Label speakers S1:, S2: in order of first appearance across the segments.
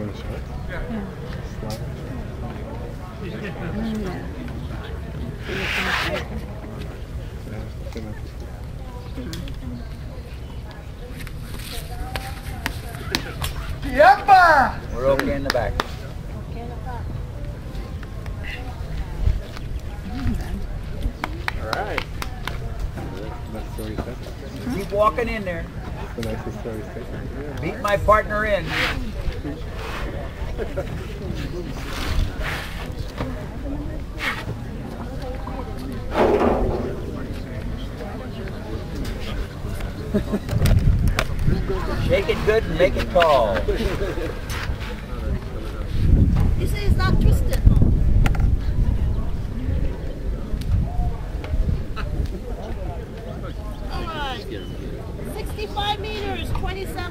S1: A shot?
S2: Yeah.
S1: Slide. Yeah, good.
S3: We're okay in the back.
S1: Alright. That's story set.
S3: Keep walking in there.
S1: The nicest story set.
S3: Beat my partner in. Shake it good and make it tall.
S4: You say it's not twisted. All right. 65 meters, 27.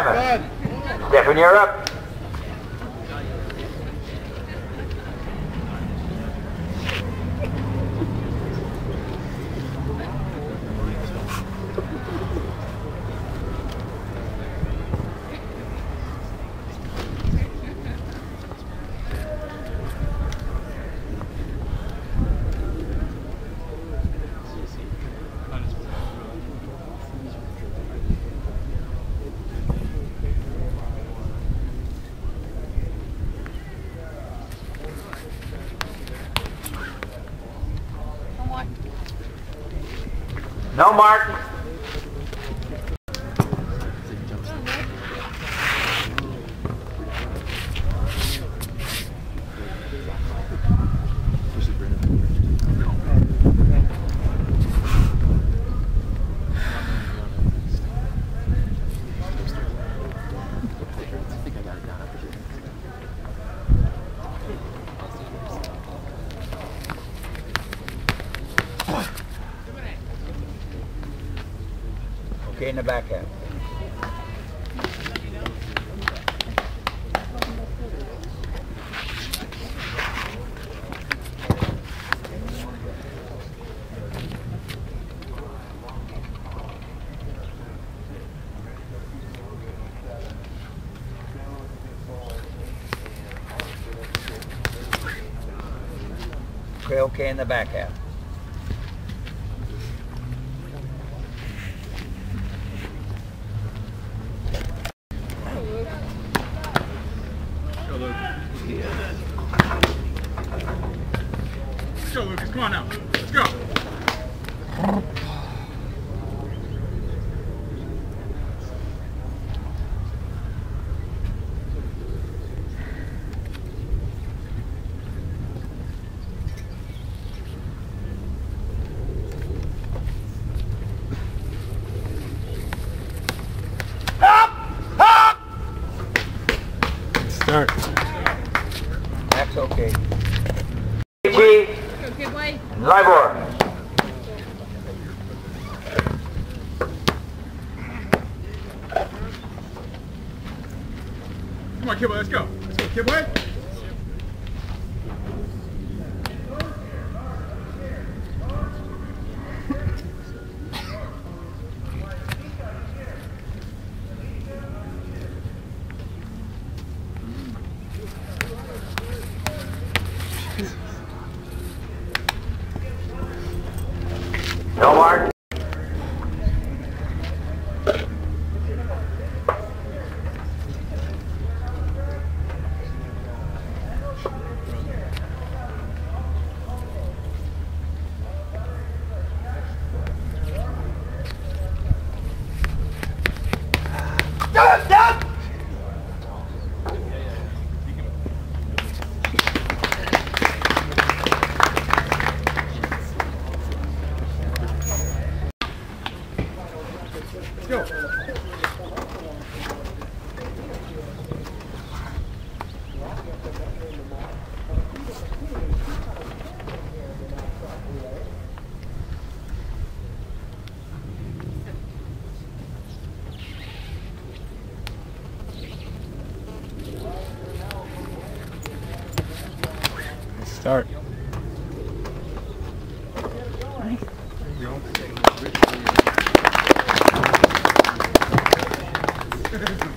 S3: Steffen, you're up. No Martin. Okay, in the back half. Okay, okay, in the back half.
S5: Come on now. Let's go.
S1: Start.
S3: That's okay. Libor.
S5: Come on, Kibwe. Let's go. Let's go, Kibwe.
S3: No Martin.
S6: go.
S7: Nice start. Nice. Thank you.